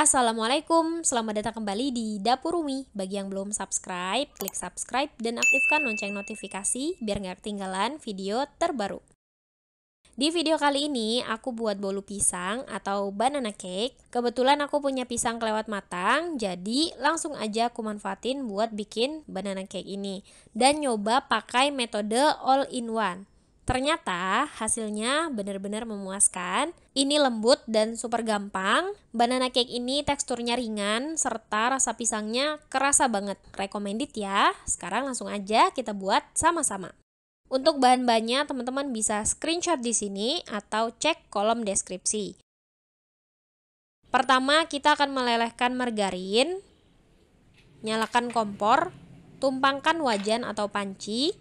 Assalamualaikum, selamat datang kembali di Dapur Umi. Bagi yang belum subscribe, klik subscribe dan aktifkan lonceng notifikasi biar nggak ketinggalan video terbaru. Di video kali ini, aku buat bolu pisang atau banana cake. Kebetulan aku punya pisang kelewat matang, jadi langsung aja aku manfaatin buat bikin banana cake ini. Dan nyoba pakai metode all-in-one. Ternyata hasilnya benar-benar memuaskan. Ini lembut dan super gampang. Banana cake ini teksturnya ringan serta rasa pisangnya kerasa banget. Recommended ya. Sekarang langsung aja kita buat sama-sama. Untuk bahan-bahannya teman-teman bisa screenshot di sini atau cek kolom deskripsi. Pertama kita akan melelehkan margarin. Nyalakan kompor, tumpangkan wajan atau panci,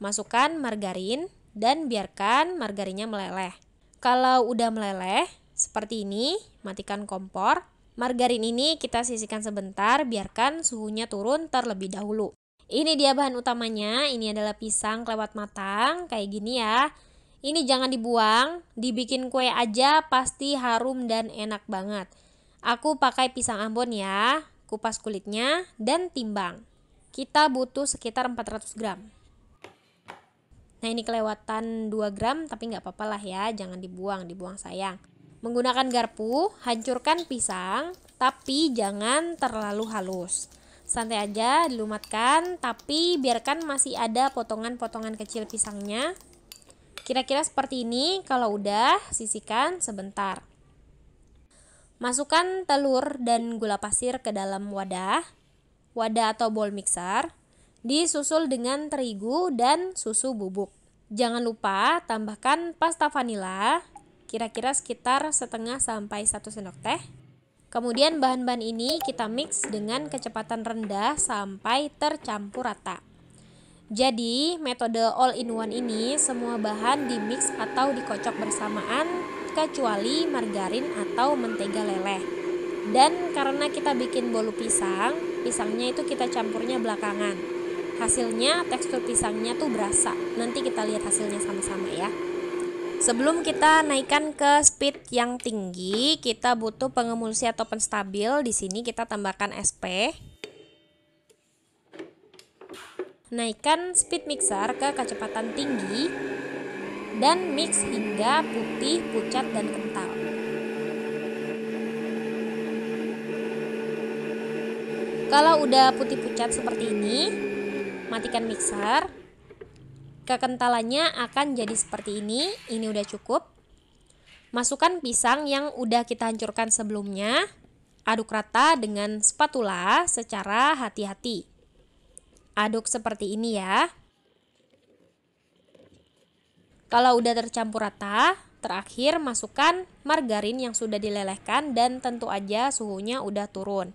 masukkan margarin, dan biarkan margarinnya meleleh. Kalau udah meleleh, seperti ini, matikan kompor. Margarin ini kita sisihkan sebentar, biarkan suhunya turun terlebih dahulu. Ini dia bahan utamanya, ini adalah pisang kelewat matang, kayak gini ya. Ini jangan dibuang, dibikin kue aja pasti harum dan enak banget. Aku pakai pisang Ambon ya, kupas kulitnya, dan timbang. Kita butuh sekitar 400 gram. Nah ini kelewatan 2 gram tapi nggak apa-apa lah ya, jangan dibuang, dibuang sayang. Menggunakan garpu, hancurkan pisang, tapi jangan terlalu halus. Santai aja dilumatkan, tapi biarkan masih ada potongan-potongan kecil pisangnya. Kira-kira seperti ini, kalau udah sisihkan sebentar. Masukkan telur dan gula pasir ke dalam wadah, wadah atau bowl mixer disusul dengan terigu dan susu bubuk. Jangan lupa tambahkan pasta vanila, kira-kira sekitar setengah sampai satu sendok teh. Kemudian bahan-bahan ini kita mix dengan kecepatan rendah sampai tercampur rata. Jadi, metode all-in-one ini semua bahan di mix atau dikocok bersamaan kecuali margarin atau mentega leleh. Dan karena kita bikin bolu pisang, pisangnya itu kita campurnya belakangan hasilnya tekstur pisangnya tuh berasa nanti kita lihat hasilnya sama-sama ya Sebelum kita naikkan ke speed yang tinggi, kita butuh pengemulsi atau penstabil. Di sini kita tambahkan SP. Naikkan speed mixer ke kecepatan tinggi dan mix hingga putih, pucat dan kental. Kalau udah putih pucat seperti ini, matikan mixer. Kekentalannya akan jadi seperti ini. Ini udah cukup. Masukkan pisang yang udah kita hancurkan sebelumnya. Aduk rata dengan spatula secara hati-hati. Aduk seperti ini ya. Kalau udah tercampur rata terakhir masukkan margarin yang sudah dilelehkan dan tentu aja suhunya udah turun.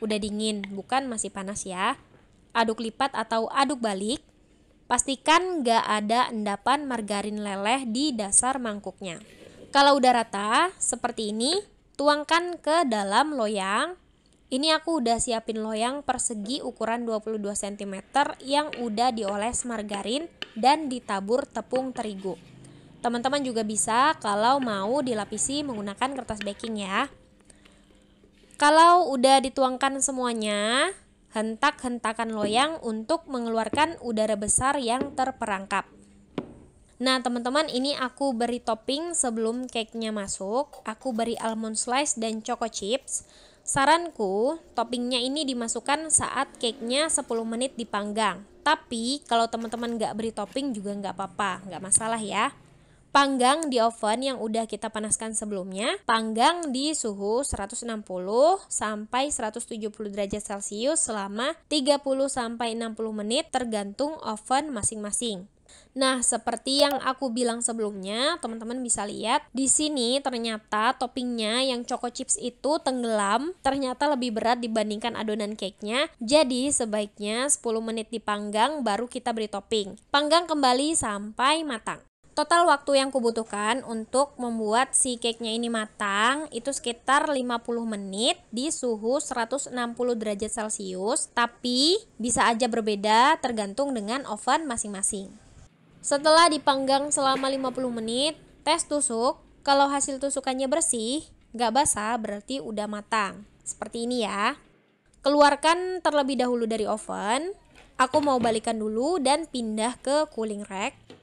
Udah dingin bukan masih panas ya aduk lipat atau aduk balik, pastikan nggak ada endapan margarin leleh di dasar mangkuknya. Kalau udah rata, seperti ini, tuangkan ke dalam loyang. Ini aku udah siapin loyang persegi ukuran 22 cm yang udah dioles margarin dan ditabur tepung terigu. Teman-teman juga bisa kalau mau dilapisi menggunakan kertas baking ya. Kalau udah dituangkan semuanya, hentak-hentakan loyang untuk mengeluarkan udara besar yang terperangkap. Nah, teman-teman, ini aku beri topping sebelum cake-nya masuk. Aku beri almond slice dan choco chips. Saranku, toppingnya ini dimasukkan saat cake-nya 10 menit dipanggang. Tapi, kalau teman-teman nggak beri topping juga nggak apa-apa, nggak masalah ya. Panggang di oven yang udah kita panaskan sebelumnya. Panggang di suhu 160 sampai 170 derajat Celcius selama 30 sampai 60 menit tergantung oven masing-masing. Nah, seperti yang aku bilang sebelumnya, teman-teman bisa lihat di sini ternyata toppingnya yang choco chips itu tenggelam, ternyata lebih berat dibandingkan adonan cake-nya. Jadi, sebaiknya 10 menit dipanggang baru kita beri topping. Panggang kembali sampai matang. Total waktu yang kubutuhkan untuk membuat si cake-nya ini matang itu sekitar 50 menit di suhu 160 derajat Celcius, tapi bisa aja berbeda tergantung dengan oven masing-masing. Setelah dipanggang selama 50 menit, tes tusuk. Kalau hasil tusukannya bersih, Gak basah berarti udah matang. Seperti ini ya. Keluarkan terlebih dahulu dari oven. Aku mau balikan dulu dan pindah ke cooling rack.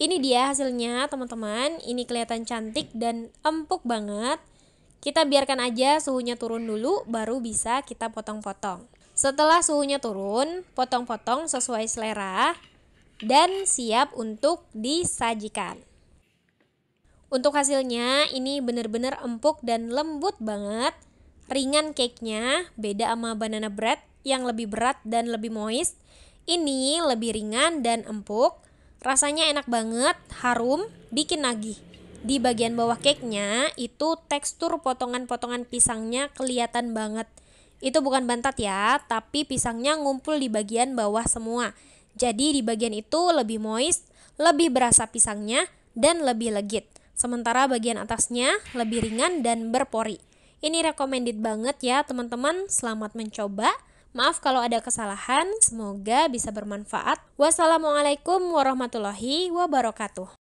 Ini dia hasilnya teman-teman. Ini kelihatan cantik dan empuk banget. Kita biarkan aja suhunya turun dulu baru bisa kita potong-potong. Setelah suhunya turun, potong-potong sesuai selera dan siap untuk disajikan. Untuk hasilnya ini benar-benar empuk dan lembut banget. Ringan cake-nya, beda sama banana bread yang lebih berat dan lebih moist. Ini lebih ringan dan empuk. Rasanya enak banget, harum, bikin nagih. Di bagian bawah cake-nya itu tekstur potongan-potongan pisangnya kelihatan banget. Itu bukan bantat ya, tapi pisangnya ngumpul di bagian bawah semua. Jadi di bagian itu lebih moist, lebih berasa pisangnya, dan lebih legit. Sementara bagian atasnya lebih ringan dan berpori. Ini recommended banget ya teman-teman, selamat mencoba. Maaf kalau ada kesalahan, semoga bisa bermanfaat. Wassalamualaikum warahmatullahi wabarakatuh.